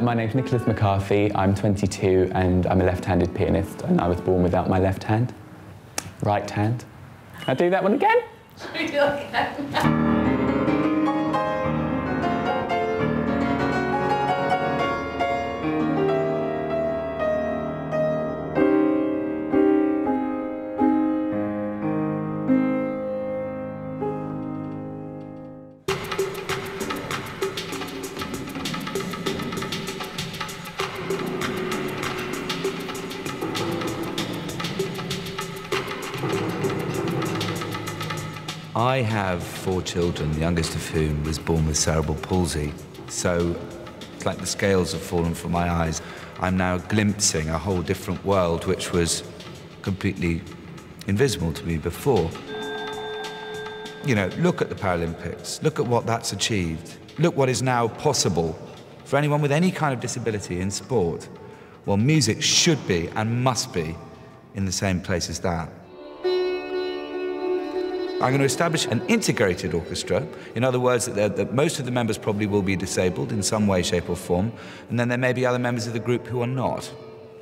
My name's Nicholas McCarthy. I'm 22 and I'm a left-handed pianist and I was born without my left hand. Right hand. I do that one again? I have four children, the youngest of whom was born with cerebral palsy. So it's like the scales have fallen from my eyes. I'm now glimpsing a whole different world which was completely invisible to me before. You know, look at the Paralympics. Look at what that's achieved. Look what is now possible for anyone with any kind of disability in sport. Well, music should be and must be in the same place as that. I'm going to establish an integrated orchestra. In other words, that, that, most of the members probably will be disabled in some way, shape, or form, and then there may be other members of the group who are not.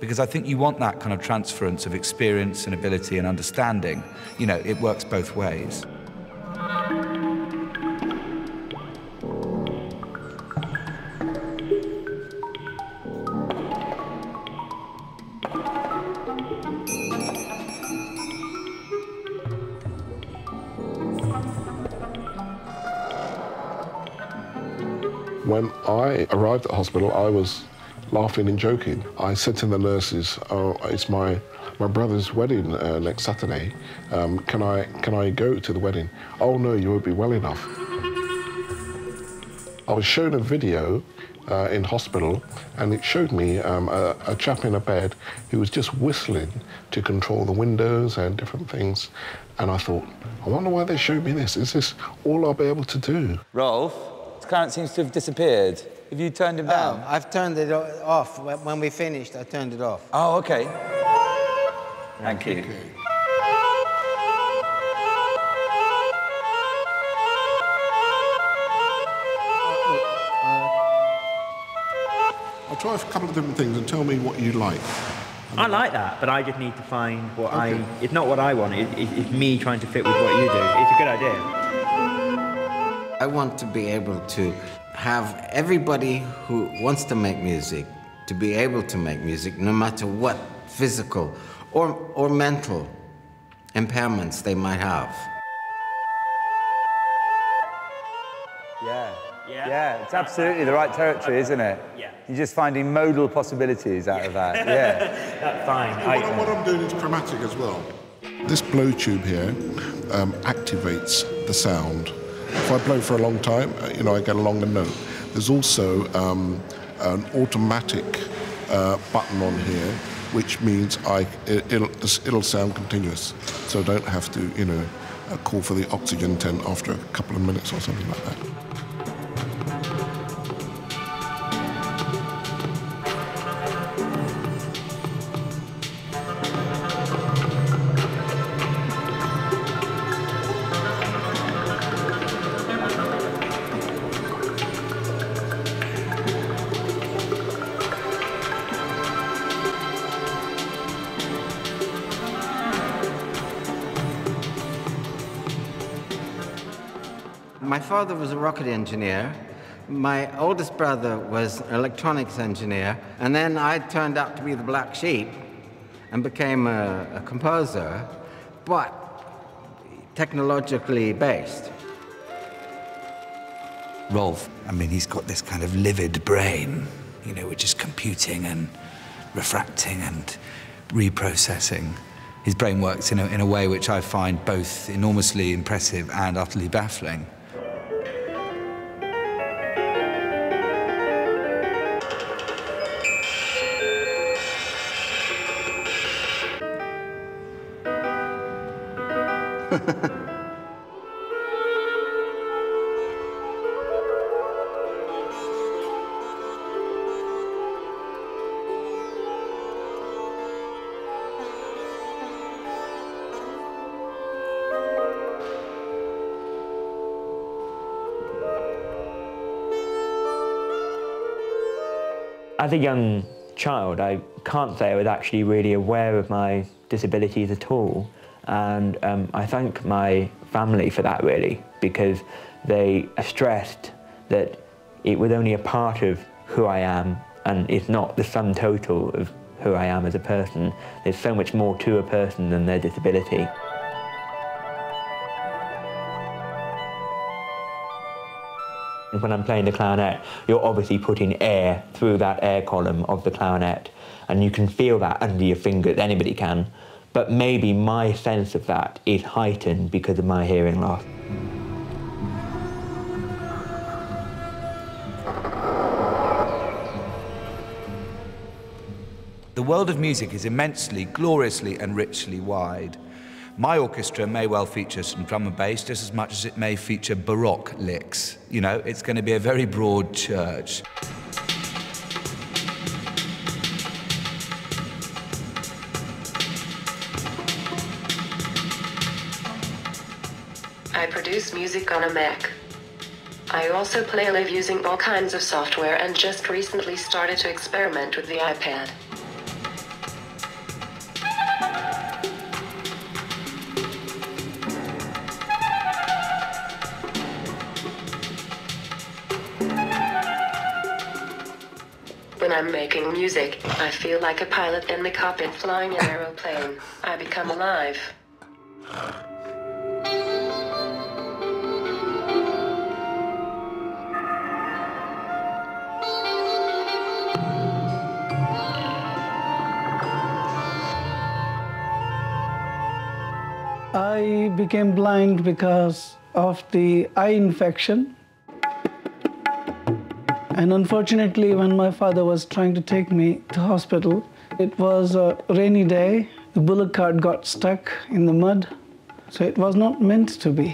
Because I think you want that kind of transference of experience and ability and understanding. You know, it works both ways. When I arrived at hospital, I was laughing and joking. I said to the nurses, "Oh, it's my my brother's wedding uh, next Saturday. Um, can I can I go to the wedding?" "Oh no, you won't be well enough." I was shown a video uh, in hospital, and it showed me um, a, a chap in a bed who was just whistling to control the windows and different things. And I thought, I wonder why they showed me this. Is this all I'll be able to do? Rolf, Clarence seems to have disappeared. Have you turned him down? Oh, I've turned it off. When when we finished, I turned it off. Oh, okay. Thank you. Uh, I'll try a couple of different things and tell me what you like. I like that, but I just need to find what I. It's not what I want. It, it, it's me trying to fit with what you do. It's a good idea. I want to be able to have everybody who wants to make music to be able to make music no matter what physical or, or mental impairments they might have. Yeah. Yeah. Yeah, it's absolutely the right territory, isn't it? Yeah. You're just finding modal possibilities out of that. Yeah. That's fine. What, I'm, what I'm doing is chromatic as well. This blow tube here um, activates the sound. If I blow for a long time, uh, you know, I get a longer note. There's also um, an automatic uh, button on here, which means I it, it'll, it'll sound continuous, so I don't have to, you know, uh, call for the oxygen tent after a couple of minutes or something like that. My father was a rocket engineer. My oldest brother was an electronics engineer. And then I turned out to be the black sheep and became a, a composer, but technologically based. Rolf, I mean, he's got this kind of livid brain, you know, which is computing and refracting and reprocessing. His brain works in a, in a way which I find both enormously impressive and utterly baffling. as a young child, I can't say I was actually really aware of my disabilities at all. And um, I thank my family for that, really, because they stressed that it was only a part of who I am and it's not the sum total of who I am as a person. There's so much more to a person than their disability. When I'm playing the clarinet, you're obviously putting air through that air column of the clarinet, and you can feel that under your fingers, anybody can. But maybe my sense of that is heightened because of my hearing loss. The world of music is immensely, gloriously, and richly wide. My orchestra may well feature some drum and bass just as much as it may feature Baroque licks. You know, it's going to be a very broad church. I produce music on a Mac. I also play live using all kinds of software and just recently started to experiment with the iPad. When I'm making music, I feel like a pilot in the cockpit flying an aeroplane. I become alive. I became blind because of the eye infection. And unfortunately, when my father was trying to take me to hospital, it was a rainy day. The bullock cart got stuck in the mud, so it was not meant to be.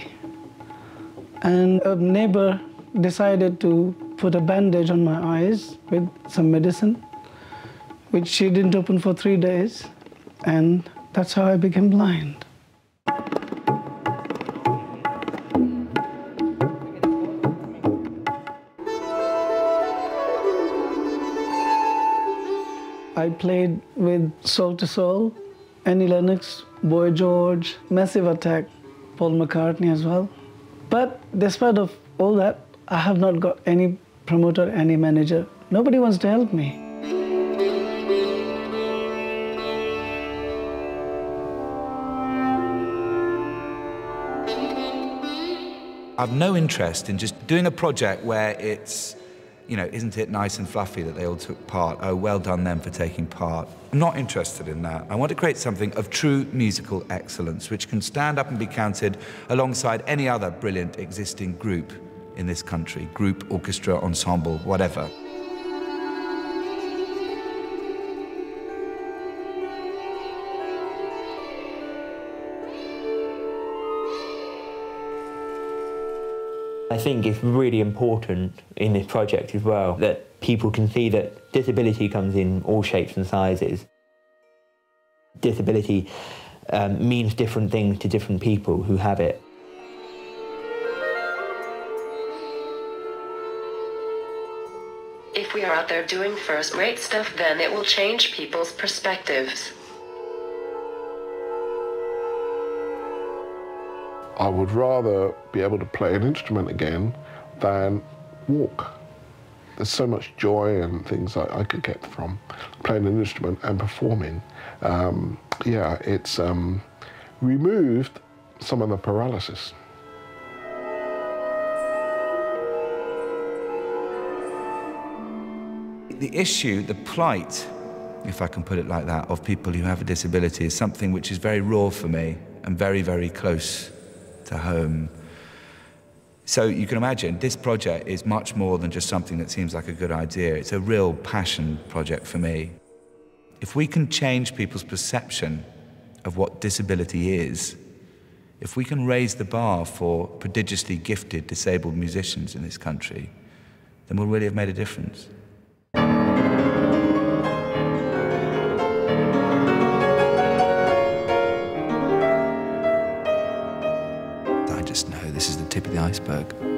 And a neighbor decided to put a bandage on my eyes with some medicine, which she didn't open for three days. And that's how I became blind. I played with Soul II Soul, Annie Lennox, Boy George, Massive Attack, Paul McCartney as well. But despite of all that, I have not got any promoter, any manager. Nobody wants to help me. I've no interest in just doing a project where it's, you know, isn't it nice and fluffy that they all took part? Oh, well done them for taking part. I'm not interested in that. I want to create something of true musical excellence, which can stand up and be counted alongside any other brilliant existing group in this country group, orchestra, ensemble, whatever. I think it's really important in this project as well that people can see that disability comes in all shapes and sizes. Disability um, means different things to different people who have it. If we are out there doing first rate stuff, then it will change people's perspectives. I would rather be able to play an instrument again than walk. There's so much joy and things I, I could get from playing an instrument and performing. Um, yeah, it's um, removed some of the paralysis. The issue, the plight, if I can put it like that, of people who have a disability is something which is very raw for me and very, very close to home. So you can imagine this project is much more than just something that seems like a good idea. It's a real passion project for me. If we can change people's perception of what disability is, if we can raise the bar for prodigiously gifted disabled musicians in this country, then we'll really have made a difference. Tip of the iceberg.